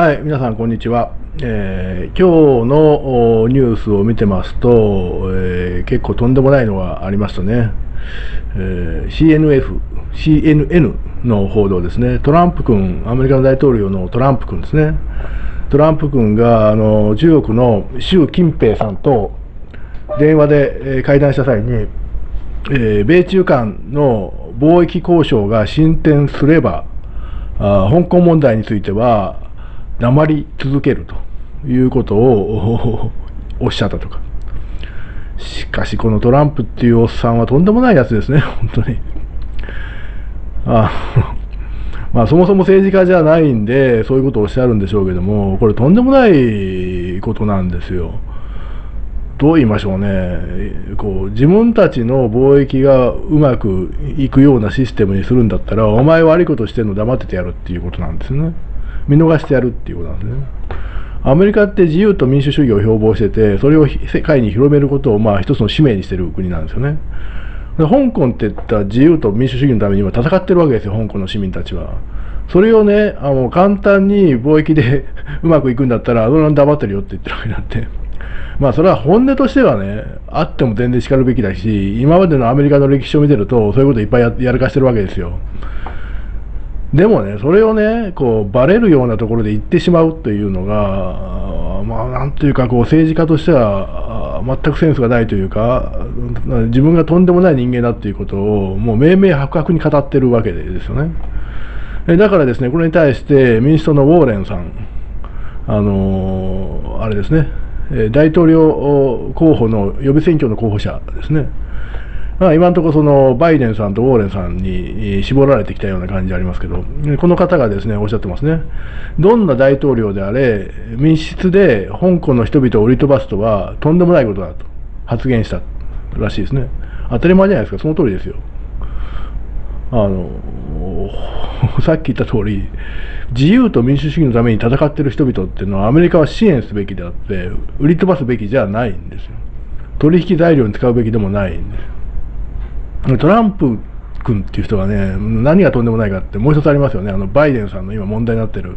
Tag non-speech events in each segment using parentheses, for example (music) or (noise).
はい、皆さんこんにちは。えー、今日のニュースを見てますと、えー、結構とんでもないのがありましたね。えー、CNF、CNN の報道ですね。トランプ君、アメリカの大統領のトランプ君ですね。トランプ君があの中国の習近平さんと電話で会談した際に、え、米中間の貿易交渉が進展すれば、あ香港問題については黙り続けるということをおっしゃったとか。しかし、このトランプっていうおっさんはとんでもないやつですね、(laughs) 本当に。あ (laughs) まあ、そもそも政治家じゃないんで、そういうことをおっしゃるんでしょうけども、これとんでもないことなんですよ。どう言いましょうね、こう自分たちの貿易がうまくいくようなシステムにするんだったら、お前悪いことしてるの黙っててやるっていうことなんですね。見逃してやるっていうことなんですね。アメリカって自由と民主主義を標榜してて、それを世界に広めることをまあ一つの使命にしてる国なんですよね。で香港って言ったら自由と民主主義のために今戦ってるわけですよ、香港の市民たちは。それをね、あの簡単に貿易で (laughs) うまくいくんだったら、あの黙ってるよって言ってるわけになんで。まあそれは本音としてはね、あっても全然叱るべきだし、今までのアメリカの歴史を見てると、そういうこといっぱいややらかしてるわけですよ。でもね、それをね、こう、バレるようなところで言ってしまうというのが、まあ、なんというか、こう、政治家としては、全くセンスがないというか、自分がとんでもない人間だっていうことを、もう明々白々に語ってるわけですよね。だからですね、これに対して民主党のウォーレンさん、あのー、あれですね、大統領候補の予備選挙の候補者ですね、まあ、今のところそのバイデンさんとウォーレンさんに絞られてきたような感じありますけど、この方がですね、おっしゃってますね。どんな大統領であれ、密室で香港の人々を売り飛ばすとはとんでもないことだと発言したらしいですね。当たり前じゃないですか、その通りですよ。あの、(laughs) さっき言った通り、自由と民主主義のために戦っている人々っていうのはアメリカは支援すべきであって、売り飛ばすべきじゃないんですよ。取引材料に使うべきでもないんです。トランプ君っていう人がね、何がとんでもないかって、もう一つありますよね、あのバイデンさんの今問題になってる、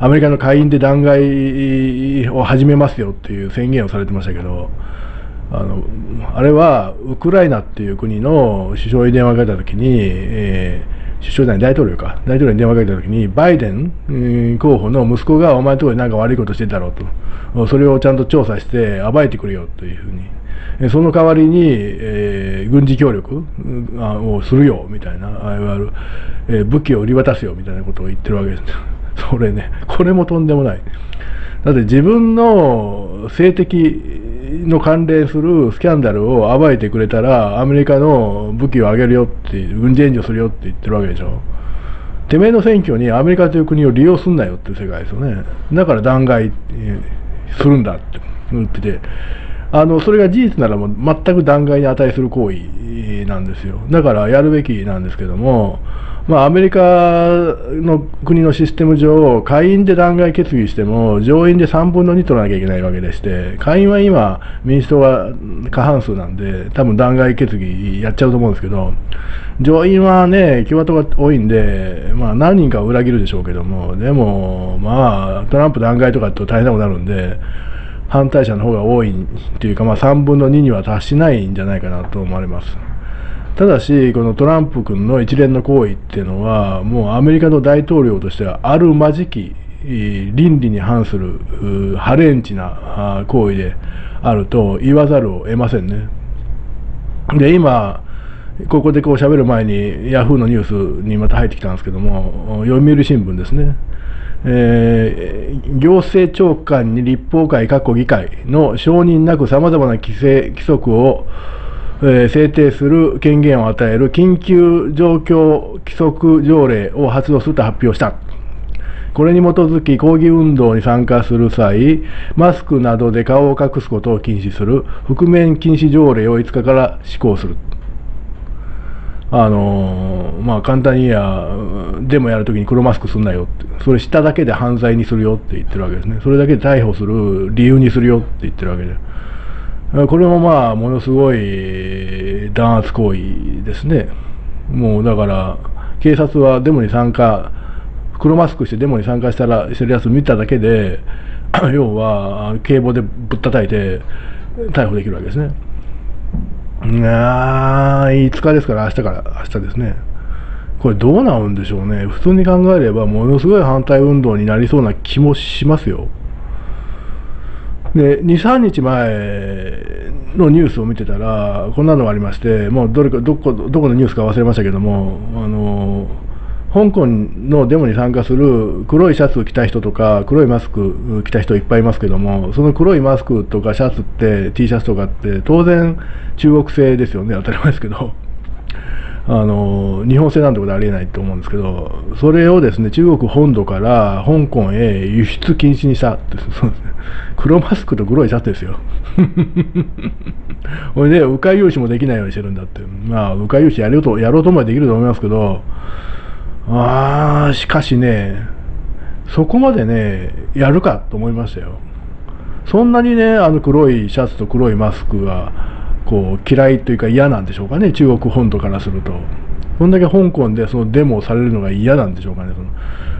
アメリカの下院で弾劾を始めますよっていう宣言をされてましたけど、あのあれはウクライナっていう国の首相に電話かけたときに、えー、首相じゃない大統領か、大統領に電話かけたときに、バイデン候補の息子がお前のところに何か悪いことしてたろうと、それをちゃんと調査して暴いてくれよというふうに。その代わりに、えー、軍事協力をするよみたいな、いわゆる、えー、武器を売り渡すよみたいなことを言ってるわけです。(laughs) それね、これもとんでもない。だって自分の性的の関連するスキャンダルを暴いてくれたら、アメリカの武器をあげるよって、軍事援助するよって言ってるわけでしょ。てめえの選挙にアメリカという国を利用すんなよっていう世界ですよね。だから弾劾するんだって言ってて。あのそれが事実ならもう全く弾劾に値する行為なんですよ。だからやるべきなんですけども、まあ、アメリカの国のシステム上、下院で弾劾決議しても、上院で3分の2取らなきゃいけないわけでして、下院は今、民主党は過半数なんで、多分弾劾決議やっちゃうと思うんですけど、上院はね、共和党が多いんで、まあ、何人かは裏切るでしょうけども、でも、まあ、トランプ弾劾とかって大変なことになるんで、反対者の方が多いというか、まあ、3分の2には達しないんじゃないかなと思われます。ただし、このトランプ君の一連の行為っていうのは、もうアメリカの大統領としては、あるまじき倫理に反するハレンチな行為であると言わざるを得ませんね。で、今、ここでこう喋る前に、ヤフーのニュースにまた入ってきたんですけども、読売新聞ですね。えー、行政長官に立法会、各議会の承認なくさまざまな規制、規則を、えー、制定する権限を与える緊急状況規則条例を発動すると発表した。これに基づき抗議運動に参加する際、マスクなどで顔を隠すことを禁止する覆面禁止条例を5日から施行する。あのまあ、簡単に言や、デモやるときに黒マスクすんなよって、それしただけで犯罪にするよって言ってるわけですね。それだけで逮捕する理由にするよって言ってるわけで。これもまあ、ものすごい弾圧行為ですね。もうだから、警察はデモに参加、黒マスクしてデモに参加したらしてるやつ見ただけで、(coughs) 要は警棒でぶったたいて逮捕できるわけですね。いやー、5日ですから、明日から、明日ですね。これどうなるんでしょうね。普通に考えれば、ものすごい反対運動になりそうな気もしますよ。で、2、3日前のニュースを見てたら、こんなのがありまして、もうどれか、どこ、どこのニュースか忘れましたけども、あの、香港のデモに参加する黒いシャツ着た人とか黒いマスク着た人いっぱいいますけどもその黒いマスクとかシャツって T シャツとかって当然中国製ですよね当たり前ですけど。(laughs) あの日本製なんてことはありえないと思うんですけどそれをですね中国本土から香港へ輸出禁止にしたってそうです、ね、黒マスクと黒いシャツですよ。(laughs) これで迂回融資もできないようにしてるんだって。まあ迂回融資やろうとやろうともできると思いますけどああ、しかしね、そこまでね、やるかと思いましたよ。そんなにね、あの黒いシャツと黒いマスクが、こう、嫌いというか嫌なんでしょうかね、中国本土からすると。そんだけ香港でそのデモをされるのが嫌なんでしょうかね。その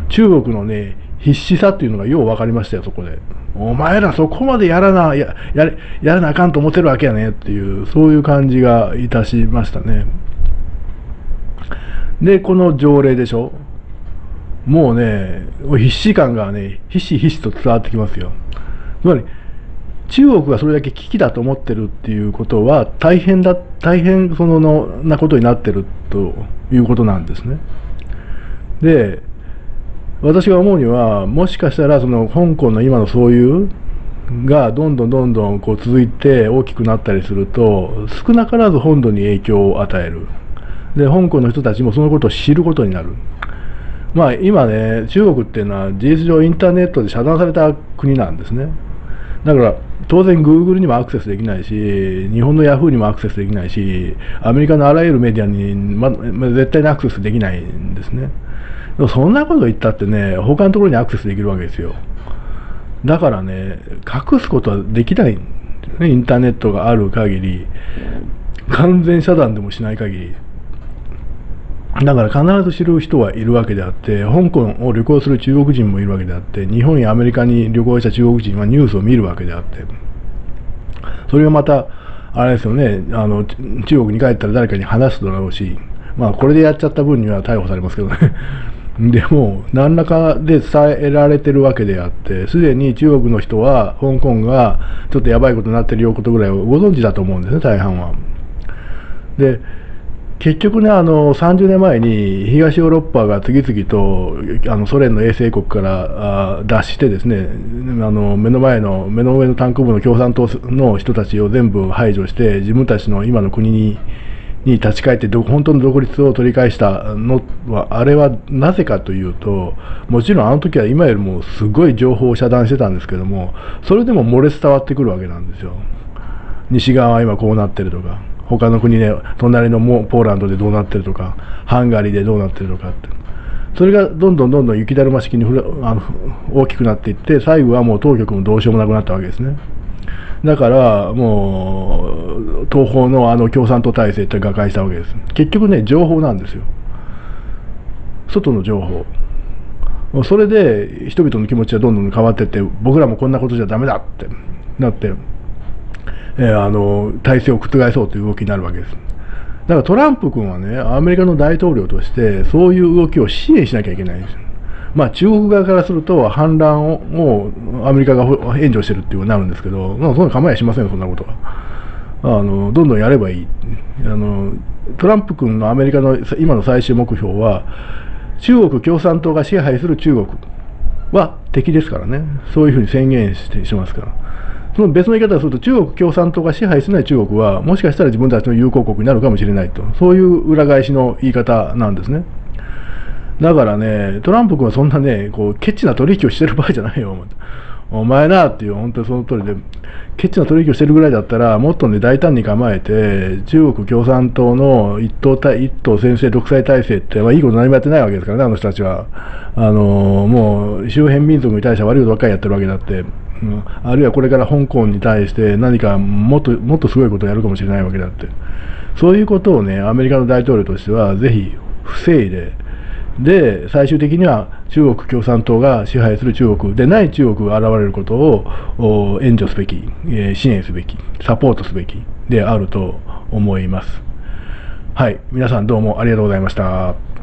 中国のね、必死さっていうのがよう分かりましたよ、そこで。お前らそこまでやらな、や、ややらなあかんと思ってるわけやねっていう、そういう感じがいたしましたね。で、この条例でしょ？もうね、必死感がね、ひしひしと伝わってきますよ。つまり、中国がそれだけ危機だと思ってるっていうことは、大変だ、大変そののなことになってるということなんですね。で、私が思うには、もしかしたらその香港の今のそういうがどんどんどんどんこう続いて大きくなったりすると、少なからず本土に影響を与える。で香港の人たちもそのことを知ることになる。まあ、今ね、中国っていうのは事実上インターネットで遮断された国なんですね。だから当然 Google にもアクセスできないし、日本の Yahoo にもアクセスできないし、アメリカのあらゆるメディアに、ま、絶対にアクセスできないんですね。でもそんなこと言ったってね、他のところにアクセスできるわけですよ。だからね、隠すことはできないんですね、インターネットがある限り、完全遮断でもしない限り。だから必ず知る人はいるわけであって、香港を旅行する中国人もいるわけであって、日本やアメリカに旅行した中国人はニュースを見るわけであって、それがまた、あれですよね、あの中国に帰ったら誰かに話すだろうし、まあ、これでやっちゃった分には逮捕されますけどね。(laughs) でも、何らかで伝えられてるわけであって、すでに中国の人は、香港がちょっとやばいことになってるよことぐらいをご存知だと思うんですね、大半は。で、結局ね、あの30年前に東ヨーロッパが次々とあのソ連の衛星国から脱してですねあの目の前の目の上のタンク部の共産党の人たちを全部排除して自分たちの今の国にに立ち返って本当の独立を取り返したのはあれはなぜかというともちろんあの時は今よりもすごい情報を遮断してたんですけどもそれでも漏れ伝わってくるわけなんですよ西側は今こうなってるとか。他の国で隣のもポーランドでどうなってるとかハンガリーでどうなってるとかって。それがどんどんどんどん雪だるま式にふあの大きくなっていって最後はもう当局もどうしようもなくなったわけですね。だからもう東方のあの共産党体制って瓦解したわけです。結局ね情報なんですよ。外の情報。それで人々の気持ちはどんどん変わっていって僕らもこんなことじゃダメだってなって。えー、あの体制を覆そうという動きになるわけです。だからトランプ君はね、アメリカの大統領として、そういう動きを支援しなきゃいけないんです。まあ、中国側からすると、反乱をアメリカが援助してるっていうになるんですけど、まあ、そんな構えはしません、そんなことは。あのどんどんやればいいあの。トランプ君のアメリカの今の最終目標は、中国共産党が支配する中国は敵ですからね、そういうふうに宣言してしますから。その別の言い方をすると、中国共産党が支配してない中国は、もしかしたら自分たちの友好国になるかもしれないと、そういう裏返しの言い方なんですね。だからね、トランプ君はそんなね、こうケチな取引をしてる場合じゃないよ、お前なっていう、本当にその通りで、ケチな取引をしてるぐらいだったら、もっとね、大胆に構えて、中国共産党の一党一党先制独裁体制って、まあ、いいこと何もやってないわけですからね、あの人たちは。あのもう周辺民族に対して悪いことばっかりやってるわけだって。うん、あるいはこれから香港に対して何かもっともっとすごいことをやるかもしれないわけだってそういうことをねアメリカの大統領としてはぜひ防いでで、最終的には中国共産党が支配する中国でない中国が現れることを援助すべき、え、支援すべき、サポートすべきであると思います。はい、皆さんどうもありがとうございました。